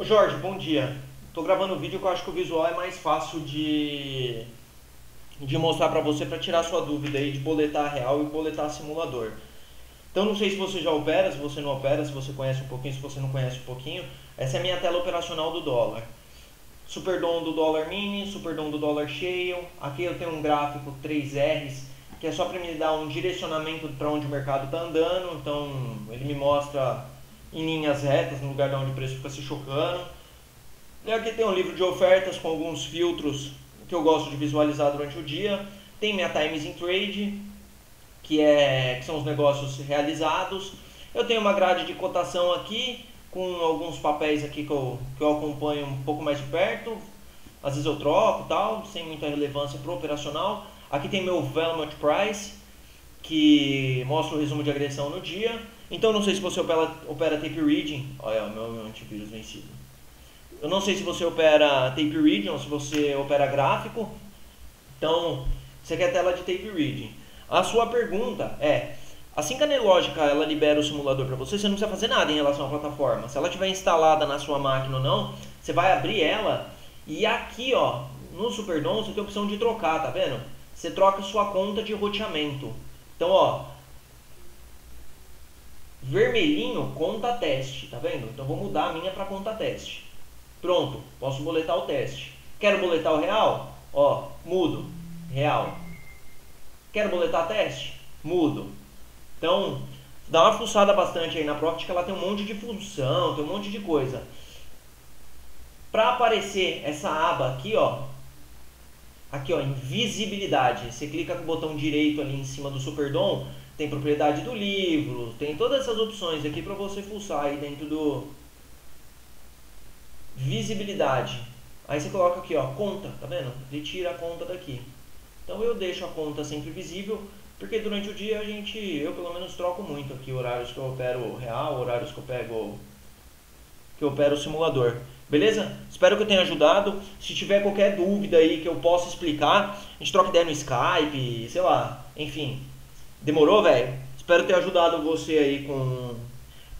Ô Jorge, bom dia. Tô gravando um vídeo que eu acho que o visual é mais fácil de, de mostrar para você para tirar sua dúvida aí de boletar real e boletar simulador. Então não sei se você já opera, se você não opera, se você conhece um pouquinho, se você não conhece um pouquinho. Essa é a minha tela operacional do dólar. Superdom do dólar mini, Superdom do dólar cheio. Aqui eu tenho um gráfico 3Rs, que é só para me dar um direcionamento para onde o mercado está andando. Então ele me mostra em linhas retas, no lugar de onde o preço fica se chocando. E aqui tem um livro de ofertas com alguns filtros que eu gosto de visualizar durante o dia. Tem minha Times in Trade, que, é, que são os negócios realizados. Eu tenho uma grade de cotação aqui, com alguns papéis aqui que eu, que eu acompanho um pouco mais de perto. Às vezes eu troco tal, sem muita relevância para o operacional. Aqui tem meu Valmont Price, que mostra o resumo de agressão no dia. Então não sei se você opera, opera tape reading. Olha, o meu, antivírus vencido. Eu não sei se você opera tape reading ou se você opera gráfico. Então, você quer tela de tape reading. A sua pergunta é, assim que a Nelogica ela libera o simulador para você, você não precisa fazer nada em relação à plataforma. Se ela estiver instalada na sua máquina ou não, você vai abrir ela e aqui, ó, no Superdom você tem a opção de trocar, tá vendo? Você troca sua conta de roteamento. Então, ó, vermelhinho, conta teste, tá vendo? Então vou mudar a minha para conta teste. Pronto, posso boletar o teste. Quero boletar o real? Ó, mudo, real. Quero boletar teste? Mudo. Então, dá uma fuçada bastante aí na Profit ela tem um monte de função, tem um monte de coisa. Para aparecer essa aba aqui, ó, aqui ó, invisibilidade. Você clica com o botão direito ali em cima do Superdom, tem propriedade do livro, tem todas essas opções aqui para você fuçar aí dentro do visibilidade. Aí você coloca aqui, ó, conta, tá vendo? Ele tira a conta daqui. Então eu deixo a conta sempre visível, porque durante o dia a gente, eu pelo menos troco muito aqui horários que eu opero real, horários que eu pego que eu opero o simulador. Beleza? Espero que eu tenha ajudado. Se tiver qualquer dúvida aí que eu possa explicar, a gente troca ideia no Skype, sei lá, enfim. Demorou, velho? Espero ter ajudado você aí com,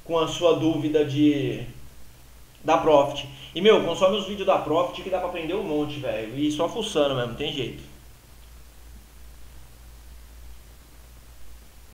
com a sua dúvida de da Profit. E meu, consome os vídeos da Profit que dá pra aprender um monte, velho. E só fuçando mesmo, não tem jeito.